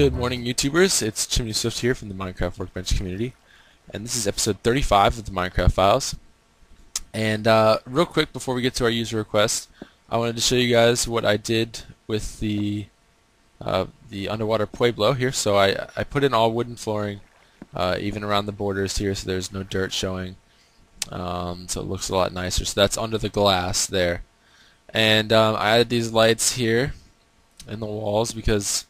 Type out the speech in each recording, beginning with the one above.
Good morning, YouTubers. It's Chimney Swift here from the Minecraft Workbench community, and this is episode 35 of the Minecraft Files. And uh, real quick, before we get to our user request, I wanted to show you guys what I did with the uh, the underwater pueblo here. So I I put in all wooden flooring, uh, even around the borders here, so there's no dirt showing. Um, so it looks a lot nicer. So that's under the glass there, and um, I added these lights here in the walls because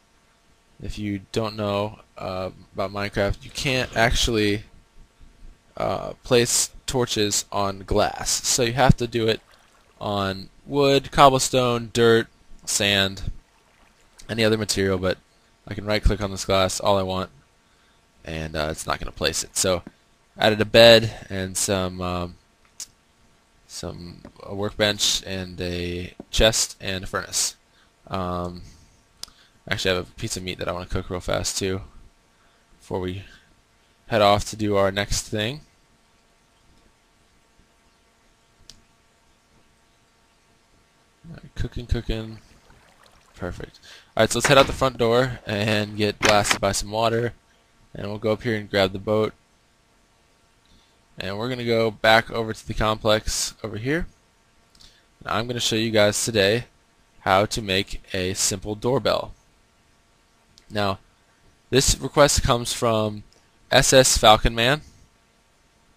if you don't know uh, about Minecraft, you can't actually uh, place torches on glass. So you have to do it on wood, cobblestone, dirt, sand, any other material, but I can right click on this glass all I want and uh, it's not going to place it. So added a bed and some um, some a workbench and a chest and a furnace. Um, I actually, I have a piece of meat that I want to cook real fast too before we head off to do our next thing. Right, cooking, cooking. Perfect. Alright, so let's head out the front door and get blasted by some water. And we'll go up here and grab the boat. And we're going to go back over to the complex over here. And I'm going to show you guys today how to make a simple doorbell. Now, this request comes from SS Falcon Man,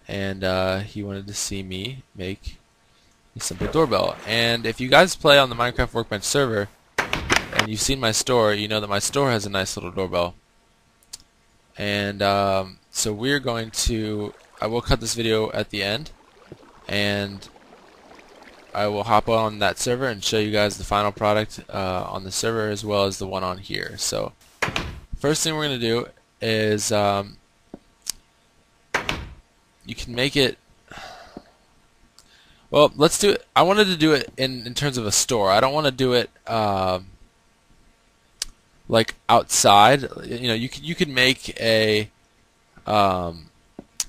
and uh, he wanted to see me make a simple doorbell. And if you guys play on the Minecraft Workbench server, and you've seen my store, you know that my store has a nice little doorbell. And um, so we're going to, I will cut this video at the end, and I will hop on that server and show you guys the final product uh, on the server as well as the one on here. So First thing we're going to do is um, you can make it well let's do it I wanted to do it in, in terms of a store. I don't want to do it um, like outside. You know you can you can make a um,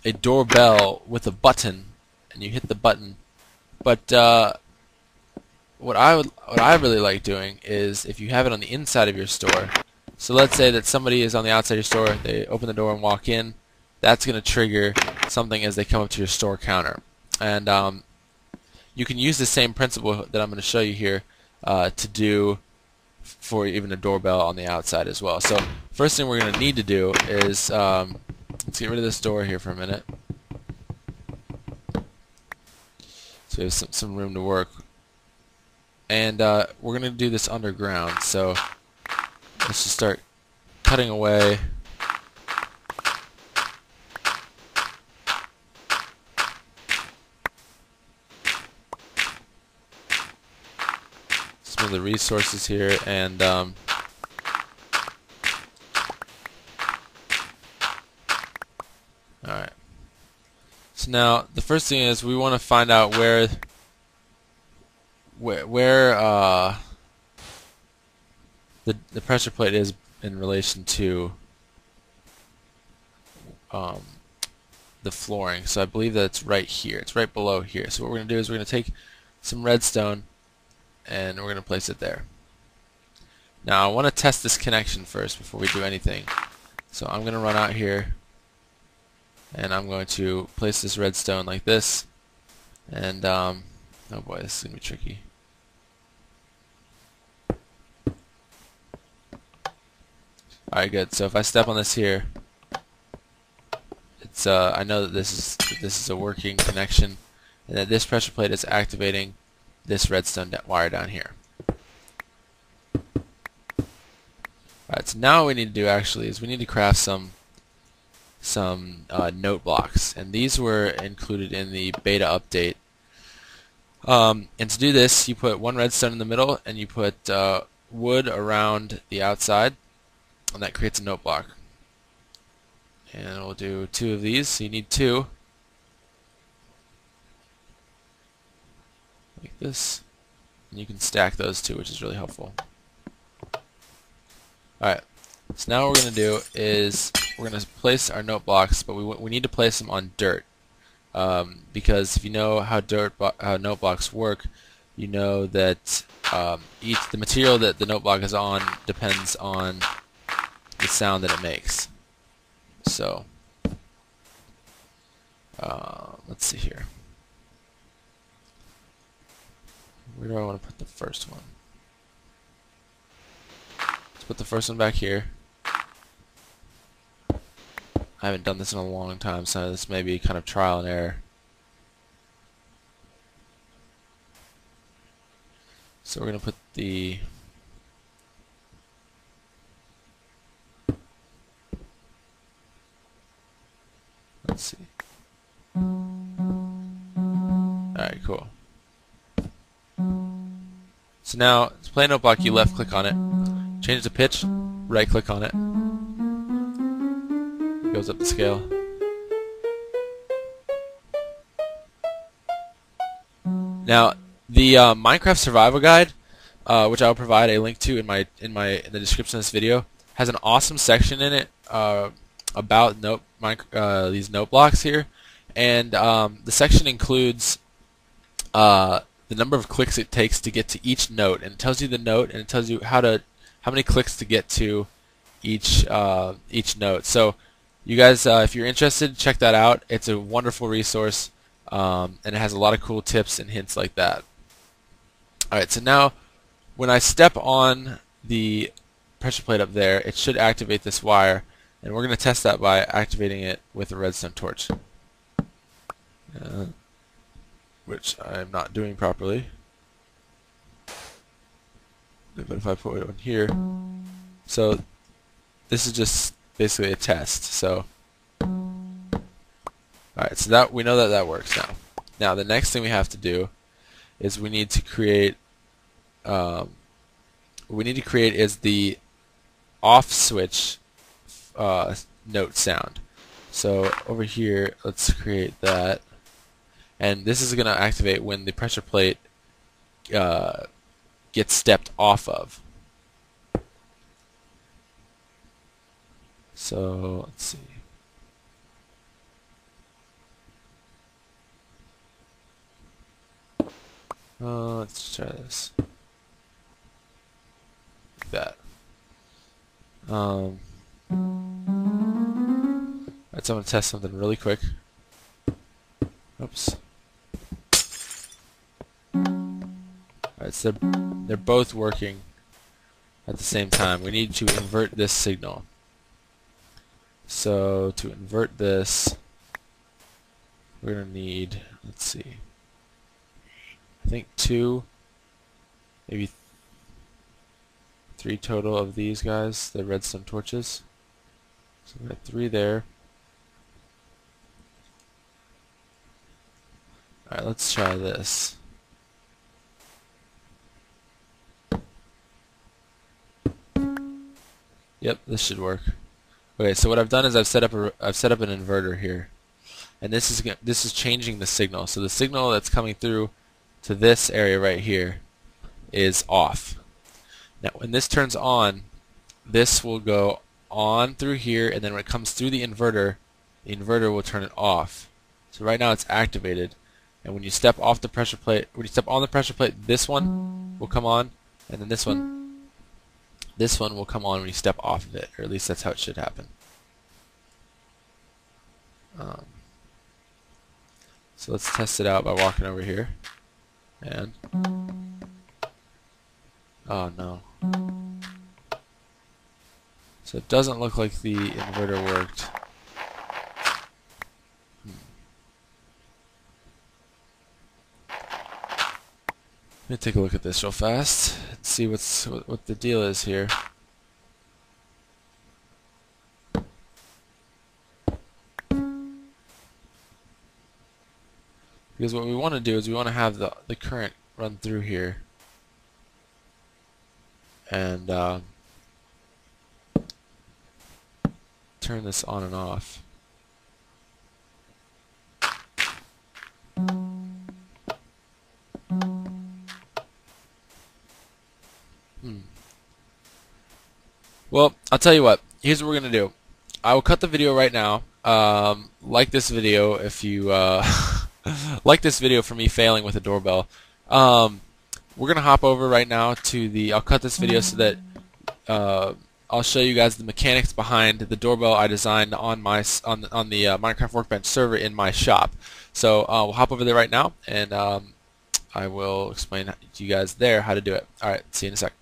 a doorbell with a button and you hit the button. But uh, what I would what I really like doing is if you have it on the inside of your store so let's say that somebody is on the outside of your store, they open the door and walk in. That's going to trigger something as they come up to your store counter. And um, you can use the same principle that I'm going to show you here uh, to do for even a doorbell on the outside as well. So first thing we're going to need to do is um, let's get rid of this door here for a minute. So we have some, some room to work. And uh, we're going to do this underground. So Let's just start cutting away. Some of the resources here and um, Alright. So now the first thing is we want to find out where where where uh the the pressure plate is in relation to um, the flooring. So I believe that it's right here. It's right below here. So what we're going to do is we're going to take some redstone and we're going to place it there. Now I want to test this connection first before we do anything. So I'm going to run out here and I'm going to place this redstone like this and um, oh boy this is going to be tricky. Alright, good. So if I step on this here, it's uh, I know that this is that this is a working connection, and that this pressure plate is activating this redstone wire down here. Alright, so now what we need to do actually is we need to craft some some uh, note blocks, and these were included in the beta update. Um, and to do this, you put one redstone in the middle, and you put uh, wood around the outside and that creates a note block. And we'll do two of these, so you need two. Like this. And you can stack those two, which is really helpful. Alright, so now what we're going to do is we're going to place our note blocks, but we, we need to place them on dirt. Um, because if you know how dirt how note blocks work, you know that um, each the material that the note block is on depends on the sound that it makes. So, uh, let's see here. Where do I want to put the first one? Let's put the first one back here. I haven't done this in a long time, so this may be kind of trial and error. So we're going to put the Let's see. Alright, cool. So now, to play note block, you left click on it. Change the pitch, right click on it. it goes up the scale. Now, the uh, Minecraft Survival Guide, uh, which I'll provide a link to in my in my in the description of this video, has an awesome section in it uh, about note uh, these note blocks here, and um, the section includes uh, the number of clicks it takes to get to each note, and it tells you the note, and it tells you how to how many clicks to get to each uh, each note. So, you guys, uh, if you're interested, check that out. It's a wonderful resource, um, and it has a lot of cool tips and hints like that. All right, so now when I step on the pressure plate up there, it should activate this wire. And we're going to test that by activating it with a redstone torch. Uh, which I'm not doing properly. But if I put it on here, so this is just basically a test. So, alright, so that we know that that works now. Now the next thing we have to do is we need to create. Um, we need to create is the off switch uh, note sound. So over here, let's create that. And this is going to activate when the pressure plate uh, gets stepped off of. So let's see. Uh, let's try this. Like that. Um, I'm going to test something really quick. Oops. Alright, so they're, they're both working at the same time. We need to invert this signal. So to invert this, we're going to need, let's see, I think two, maybe three total of these guys, the redstone torches. So we got three there. Alright, let's try this. Yep, this should work. Okay, so what I've done is I've set up a I've set up an inverter here, and this is this is changing the signal. So the signal that's coming through to this area right here is off. Now, when this turns on, this will go on through here, and then when it comes through the inverter, the inverter will turn it off. So right now it's activated, and when you step off the pressure plate, when you step on the pressure plate, this one will come on, and then this one, this one will come on when you step off of it, or at least that's how it should happen. Um, so let's test it out by walking over here, and oh no. So it doesn't look like the inverter worked. Let me take a look at this real fast and see what's what, what the deal is here. Because what we want to do is we want to have the the current run through here, and uh, turn this on and off. Hmm. Well, I'll tell you what. Here's what we're going to do. I will cut the video right now. Um, like this video if you uh, like this video for me failing with a doorbell. Um, we're going to hop over right now to the... I'll cut this video so that... Uh, I'll show you guys the mechanics behind the doorbell I designed on my on the, on the uh, Minecraft Workbench server in my shop. So uh, we'll hop over there right now, and um, I will explain to you guys there how to do it. All right, see you in a sec.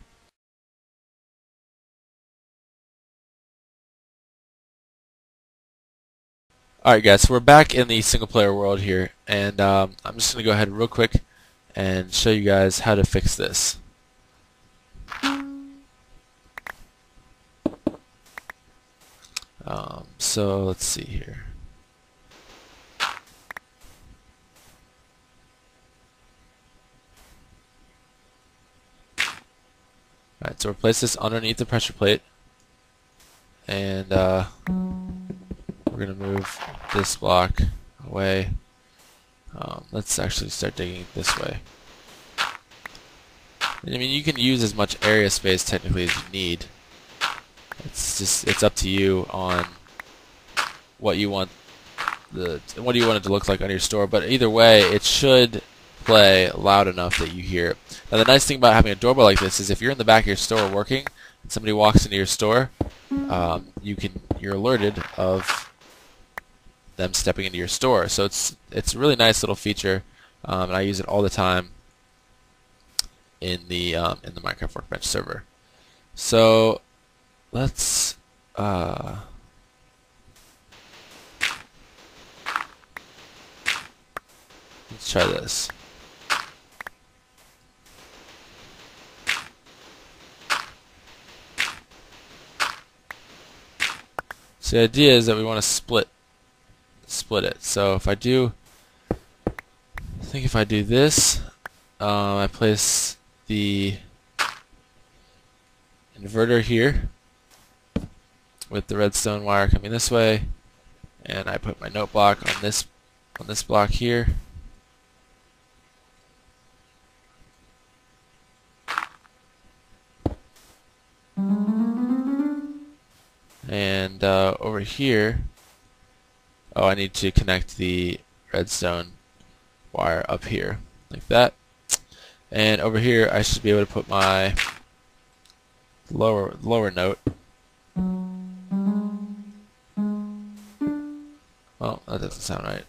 Alright guys, so we're back in the single player world here and um, I'm just going to go ahead real quick and show you guys how to fix this. Um, so let's see here. Alright, so replace this underneath the pressure plate and uh, going to move this block away. Um, let's actually start digging this way. I mean, you can use as much area space technically as you need. It's just it's up to you on what you want the what do you want it to look like on your store. But either way, it should play loud enough that you hear it. Now, the nice thing about having a doorbell like this is if you're in the back of your store working and somebody walks into your store, um, you can you're alerted of them stepping into your store. So it's it's a really nice little feature, um, and I use it all the time in the um, in the Minecraft Workbench server. So let's uh, let's try this. So the idea is that we want to split split it. So if I do, I think if I do this, um, I place the inverter here with the redstone wire coming this way, and I put my note block on this on this block here. And uh, over here, oh, I need to connect the redstone wire up here, like that. And over here, I should be able to put my lower lower note. Oh, that doesn't sound right.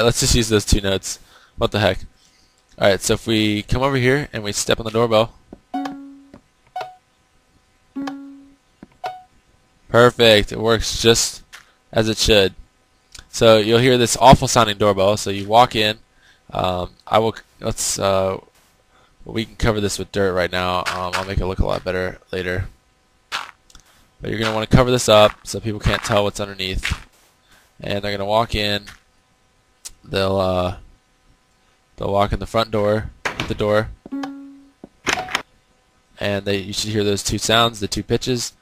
Alright, let's just use those two notes. What the heck. Alright, so if we come over here and we step on the doorbell. Perfect. It works just as it should. So you'll hear this awful sounding doorbell. So you walk in. Um, I will. Let's. Uh, we can cover this with dirt right now. Um, I'll make it look a lot better later. But you're going to want to cover this up so people can't tell what's underneath. And they're going to walk in they'll uh, they'll walk in the front door, the door, and they you should hear those two sounds, the two pitches,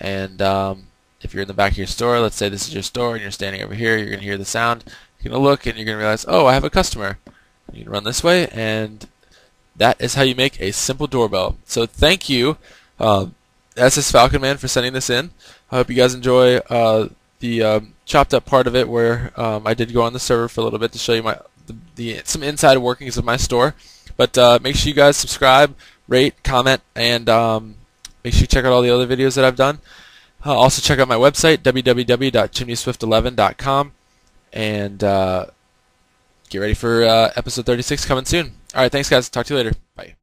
and um, if you're in the back of your store, let's say this is your store and you're standing over here, you're gonna hear the sound. You're gonna look and you're gonna realize, oh, I have a customer. You can run this way, and that is how you make a simple doorbell. So thank you, um, SS Falcon Man, for sending this in. I hope you guys enjoy uh, the um, chopped up part of it where um, I did go on the server for a little bit to show you my the, the some inside workings of my store. But uh, make sure you guys subscribe, rate, comment, and um, make sure you check out all the other videos that I've done. Uh, also check out my website www.chimneyswift11.com and uh, get ready for uh, episode 36 coming soon. All right, thanks guys. Talk to you later. Bye.